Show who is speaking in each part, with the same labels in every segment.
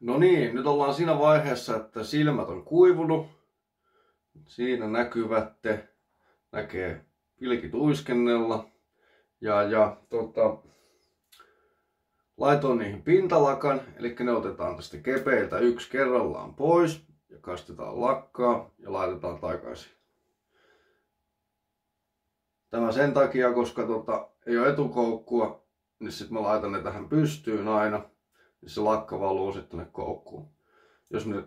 Speaker 1: No niin, nyt ollaan siinä vaiheessa, että silmät on kuivunut. Siinä näkyvätte, näkee pilkit uiskennella. Ja, ja tota, laitoin niihin pintalakan, eli ne otetaan tästä kepeiltä yksi kerrallaan pois ja kastetaan lakkaa ja laitetaan takaisin. Tämä sen takia, koska tota, ei ole etukoukkua, niin sitten mä laitan ne tähän pystyyn aina niin se lakka valuu sitten tuonne koukkuun. Jos ne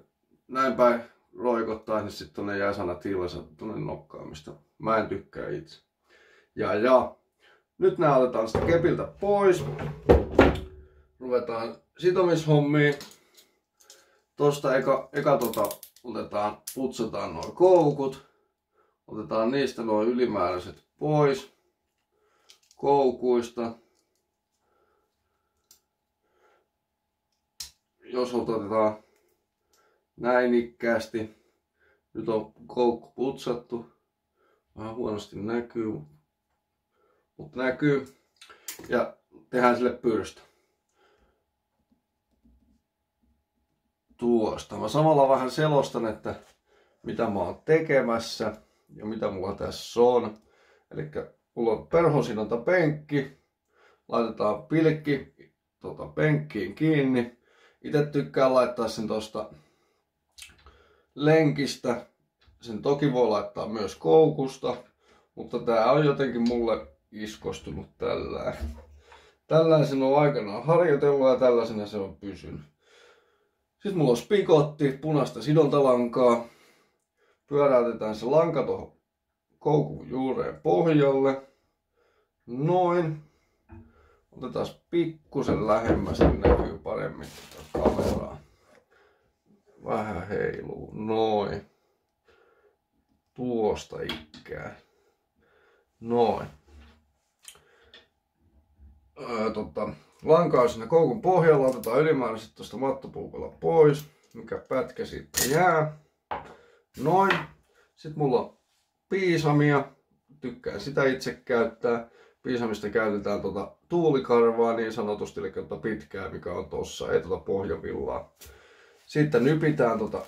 Speaker 1: näin päin roikottaa, niin sitten ne jää sana tilassa tuonne nokkaan, mistä mä en tykkää itse. Ja ja, nyt nämä otetaan sitä kepiltä pois. Ruvetaan sitomishommiin. Tosta eka, eka tota, otetaan, putsataan noin koukut. Otetaan niistä noin ylimääräiset pois koukuista. Jos otetaan näin ikkäästi, nyt on koukku putsattu, vähän huonosti näkyy, mutta näkyy, ja tehdään sille pyrstö. Tuosta. Mä samalla vähän selostan, että mitä mä oon tekemässä ja mitä mulla tässä on. Eli mulla on perhosinonta penkki, laitetaan pilkki tota, penkkiin kiinni itse tykkään laittaa sen tosta lenkistä. Sen toki voi laittaa myös koukusta, mutta tää on jotenkin mulle iskostunut tällä. Tällaisen on aikanaan harjoitellut ja tällaisena se on pysynyt. Sitten mulla on spikotti, punaista sidontalankaa. Pyöräytetään se lanka tuohon koukun juureen pohjalle. Noin. Otetaan pikkusen lähemmäs, niin näkyy paremmin tuota kameraa. Vähän heiluu. Noin. Tuosta ikkää. Noin. Öö, tota, lankaa sinne koukun pohjalla, otetaan ylimääräiset tuosta mattopuukolla pois, mikä pätkä siitä jää. Noin. Sitten mulla on piisamia, tykkään sitä itse käyttää. Piisamista käytetään tuota tuulikarvaa niin sanotusti, eli tuota pitkää, mikä on tossa, ei tuota pohjavillaa. Sitten nypitään tuota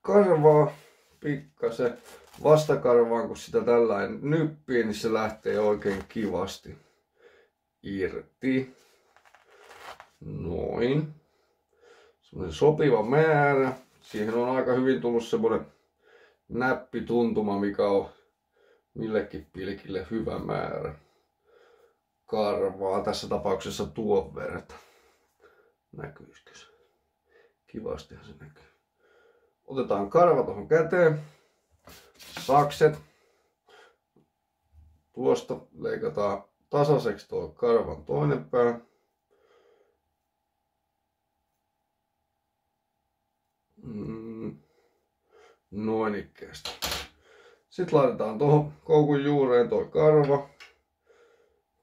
Speaker 1: karvaa pikkasen vastakarvaan, kun sitä tällainen nyppii, niin se lähtee oikein kivasti irti. Noin. Semmoinen sopiva määrä. Siihen on aika hyvin tullut semmoinen näppituntuma, mikä on millekin pilkille hyvä määrä karvaa. Tässä tapauksessa tuon verta. Näkyisikö se? Kivastihan se näkyy. Otetaan karva tuohon käteen. Sakset. Tuosta leikataan tasaiseksi tuo karvan toinen pää. Mm. Noin ikkäästi. Sitten laitetaan tuohon koukun juureen tuo karva.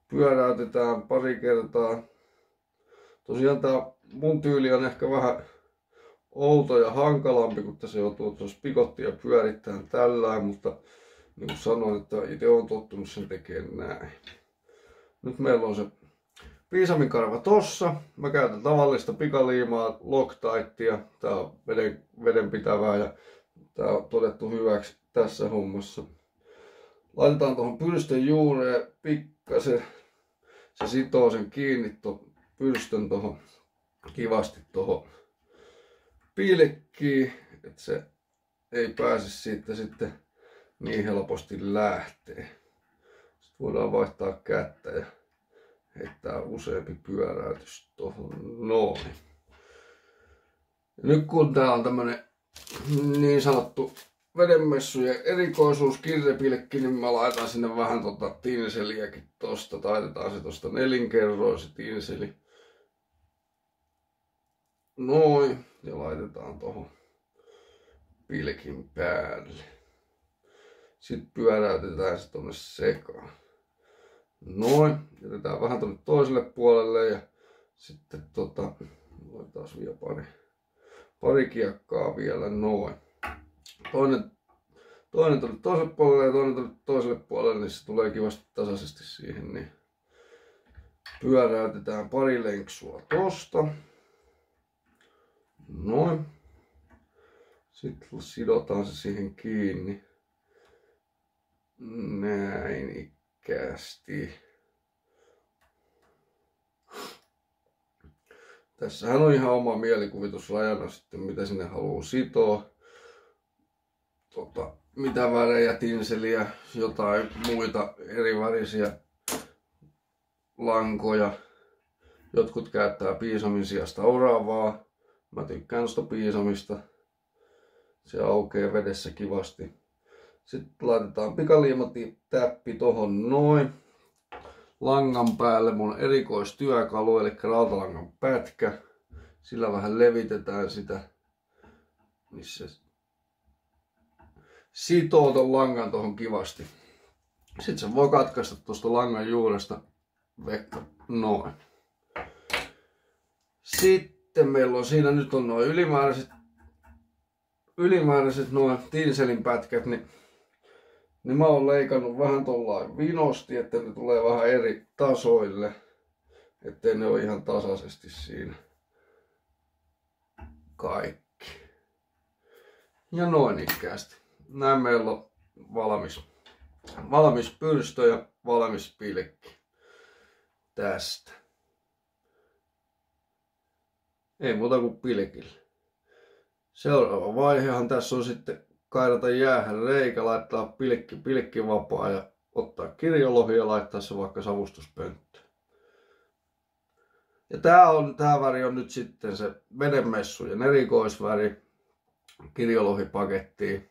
Speaker 1: Pyöräytetään pari kertaa. Tosiaan tää mun tyyli on ehkä vähän outo ja hankalampi, kun tässä joutuu tuossa pikottia pyörittämään tällä, mutta niin kuin sanoin, että itse on tottunut sen tekemään näin. Nyt meillä on se piisamin karva tossa. Mä käytän tavallista pikaliimaa, Loctitea. Tää on veden, vedenpitävää ja tää on todettu hyväksi tässä hommassa. Laitetaan tuohon pyrstön juureen pikkasen. Se sitoo sen kiinni tuon pyrstön tuohon kivasti tuohon pilkkiin, että se ei pääse siitä sitten niin helposti lähtee. Sitten voidaan vaihtaa kättä ja heittää useampi pyöräytys tuohon noin. Nyt kun tää on tämmönen niin sanottu vedenmessujen erikoisuus kirrepilkki, niin mä laitan sinne vähän tota tinseliäkin tosta. Taitetaan se tosta nelinkerroin se tinseli. Noin. Ja laitetaan tohon pilkin päälle. Sitten pyöräytetään se tonne sekaan. Noin. Jätetään vähän tonne toiselle puolelle ja sitten tota, laitetaan vielä pari, pari kiekkaa vielä noin toinen, toinen tuli toiselle puolelle ja toinen tuli toiselle puolelle, niin se tulee kivasti tasaisesti siihen. Niin pyöräytetään pari lenksua tosta. Noin. Sitten sidotaan se siihen kiinni. Näin ikäästi. Tässähän on ihan oma mielikuvitus rajana sitten, mitä sinne haluaa sitoa. Tota, mitä värejä, tinseliä, jotain muita eri värisiä lankoja. Jotkut käyttää piisamin sijasta oravaa. Mä tykkään sitä piisamista. Se aukeaa vedessä kivasti. Sitten laitetaan pikaliimatäppi tohon noin. Langan päälle mun erikoistyökalu, eli rautalangan pätkä. Sillä vähän levitetään sitä, missä sitoo ton langan tohon kivasti. Sitten se voi katkaista tuosta langan juuresta vettä noin. Sitten meillä on siinä nyt on noin ylimääräiset, ylimääräiset noin tinselin pätkät, niin, niin mä oon leikannut vähän tuollain vinosti, että ne tulee vähän eri tasoille, ettei ne ole ihan tasaisesti siinä kaikki. Ja noin ikäästi. Näin meillä on valmis, valmis pyrstö ja valmis pilkki tästä. Ei muuta kuin pilkillä. Seuraava vaihehan tässä on sitten kairata jäähän reikä, laittaa pilkki, pilkki vapaa ja ottaa kirjolohi ja laittaa se vaikka savustuspönttöön. Ja tää, on, tää väri on nyt sitten se vedenmessujen erikoisväri kirjolohipakettiin.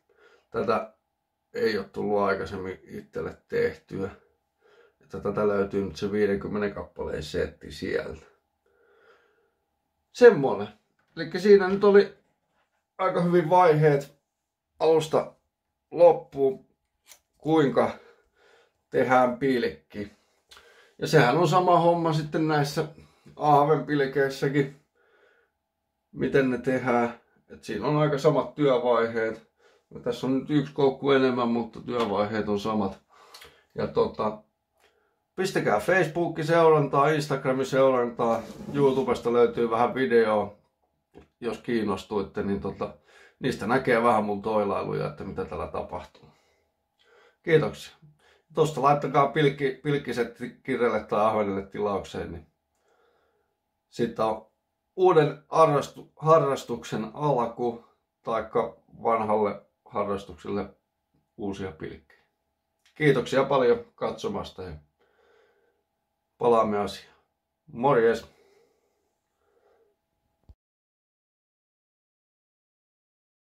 Speaker 1: Tätä ei ole tullut aikaisemmin itselle tehtyä. Että tätä löytyy nyt se 50 kappaleen setti sieltä. Semmonen. Eli siinä nyt oli aika hyvin vaiheet alusta loppuun, kuinka tehdään pilkki. Ja sehän on sama homma sitten näissä ahvenpilkeissäkin, miten ne tehdään. Et siinä on aika samat työvaiheet. Ja tässä on nyt yksi koukku enemmän, mutta työvaiheet on samat. Ja tota, pistäkää Facebookin seurantaa, Instagramin seurantaa, YouTubesta löytyy vähän videoa, jos kiinnostuitte, niin tota, niistä näkee vähän mun toilailuja, että mitä täällä tapahtuu. Kiitoksia. Tuosta laittakaa pilkki, pilkkiset kirjalle tai ahvenelle tilaukseen, niin sitten on uuden harrastu, harrastuksen alku, taikka vanhalle harrastukselle uusia pilkkejä. Kiitoksia paljon katsomasta ja palaamme asiaan. Morjes!